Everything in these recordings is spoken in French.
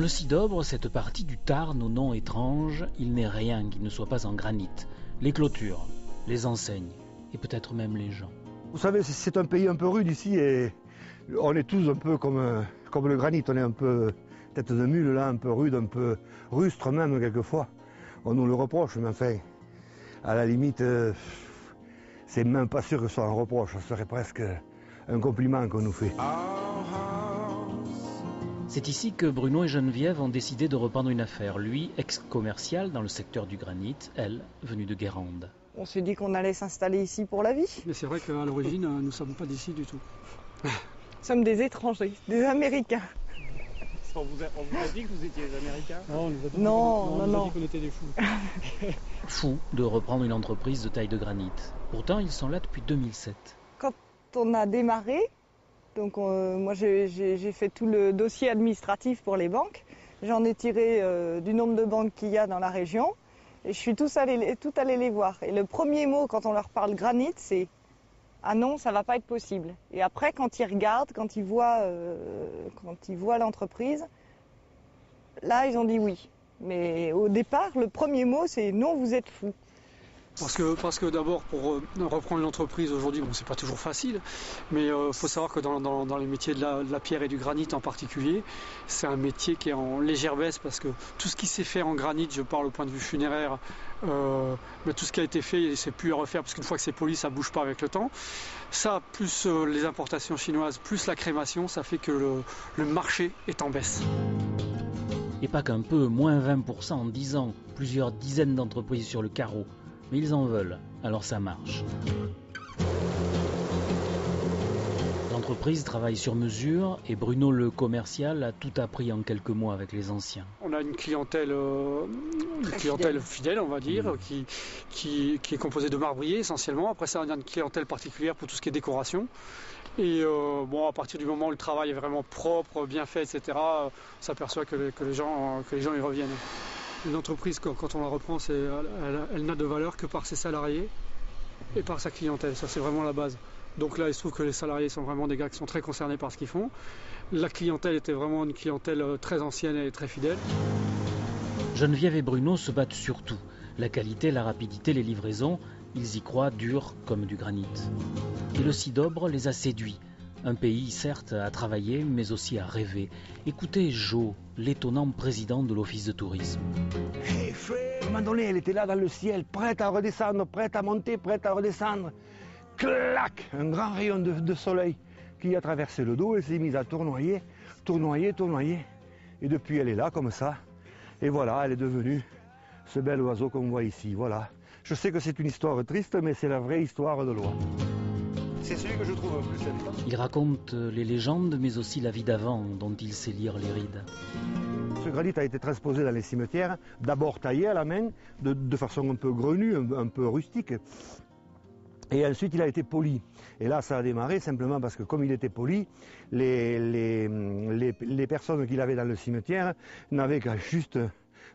le Cidobre, cette partie du Tarn au nom étrange, il n'est rien qui ne soit pas en granit. Les clôtures, les enseignes et peut-être même les gens. Vous savez, c'est un pays un peu rude ici et on est tous un peu comme, comme le granit. On est un peu tête de mule là, un peu rude, un peu rustre même quelquefois. On nous le reproche, mais enfin, à la limite, euh, c'est même pas sûr que ce soit un reproche. Ce serait presque un compliment qu'on nous fait. C'est ici que Bruno et Geneviève ont décidé de reprendre une affaire. Lui, ex-commercial dans le secteur du granit, elle, venue de Guérande. On s'est dit qu'on allait s'installer ici pour la vie. Mais c'est vrai qu'à l'origine, nous ne sommes pas d'ici du tout. Nous sommes des étrangers, des Américains. On vous, a, dit que vous étiez des Américains? Non, on nous a dit, non, non, non. qu'on était des fous. Fous de reprendre une entreprise de taille de granit. Pourtant, ils sont là depuis 2007. Quand on a démarré, donc euh, moi j'ai fait tout le dossier administratif pour les banques. J'en ai tiré euh, du nombre de banques qu'il y a dans la région. Et je suis tout allé, tout allé les voir. Et le premier mot quand on leur parle granit, c'est ah non, ça va pas être possible. Et après, quand ils regardent, quand ils voient, euh, quand ils voient l'entreprise, là, ils ont dit oui. Mais au départ, le premier mot, c'est non, vous êtes fou. Parce que, parce que d'abord, pour euh, reprendre une entreprise aujourd'hui, bon, c'est pas toujours facile, mais il euh, faut savoir que dans, dans, les métiers de la, pierre et du granit en particulier, c'est un métier qui est en légère baisse parce que tout ce qui s'est fait en granit, je parle au point de vue funéraire, euh, tout ce qui a été fait, c'est plus à refaire parce qu'une fois que c'est poli, ça bouge pas avec le temps. Ça, plus les importations chinoises, plus la crémation, ça fait que le, le marché est en baisse. Et pas qu'un peu, moins 20% en 10 ans, plusieurs dizaines d'entreprises sur le carreau mais ils en veulent, alors ça marche. L'entreprise travaille sur mesure et Bruno le commercial a tout appris en quelques mois avec les anciens. On a une clientèle, euh, clientèle fidèle. on va dire, mmh. qui, qui, est composée de marbriers essentiellement. Après ça, on a une clientèle particulière pour tout ce qui est décoration. Et euh, bon, à partir du moment où le travail est vraiment propre, bien fait, etc., on s'aperçoit que, que, les gens, que les gens y reviennent. Une entreprise, quand on la reprend, elle, n'a de valeur que par ses salariés et par sa clientèle. Ça, c'est vraiment la base. Donc là, il se trouve que les salariés sont vraiment des gars qui sont très concernés par ce qu'ils font. La clientèle était vraiment une clientèle euh, très ancienne et très fidèle. Geneviève et Bruno se battent surtout. La qualité, la rapidité, les livraisons, ils y croient dur comme du granit. Et le Cidobre les a séduits. Un pays, certes, à travailler, mais aussi à rêver. Écoutez Joe, l'étonnant président de l'Office de tourisme. Hey, à un moment elle était là dans le ciel, prête à redescendre, prête à monter, prête à redescendre. Clac Un grand rayon de, soleil qui a traversé le dos et s'est mise à tournoyer, tournoyer, tournoyer. Et depuis, elle est là, comme ça. Et voilà, elle est devenue ce bel oiseau qu'on voit ici. Voilà. Je sais que c'est une histoire triste, mais c'est la vraie histoire de l'oie. C'est celui que je trouve le plus Il raconte les légendes, mais aussi la vie d'avant, dont il sait lire les rides. Ce granit a été transposé dans les cimetières, d'abord taillé à la main, de, façon un peu grenue, un, peu rustique. Et ensuite, il a été poli. Et là, ça a démarré simplement parce que comme il était poli, les, les, les personnes qu'il avait dans le cimetière n'avaient qu'à juste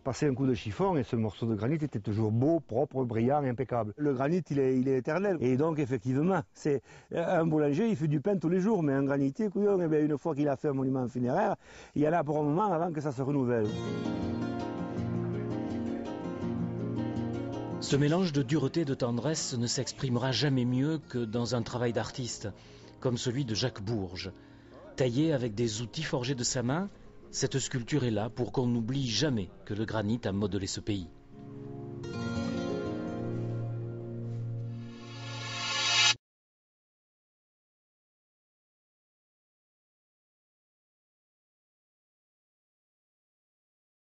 passer un coup de chiffon et ce morceau de granit était toujours beau, propre, brillant, impeccable. Le granit, il est, il est éternel. Et donc, effectivement, c'est un boulanger, il fait du pain tous les jours, mais un granitier, couillon, eh une fois qu'il a fait un monument funéraire, il y en a pour un moment avant que ça se renouvelle. Ce mélange de dureté et de tendresse ne s'exprimera jamais mieux que dans un travail d'artiste, comme celui de Jacques Bourges. Taillé avec des outils forgés de sa main, cette sculpture est là pour qu'on n'oublie jamais que le granit a modelé ce pays.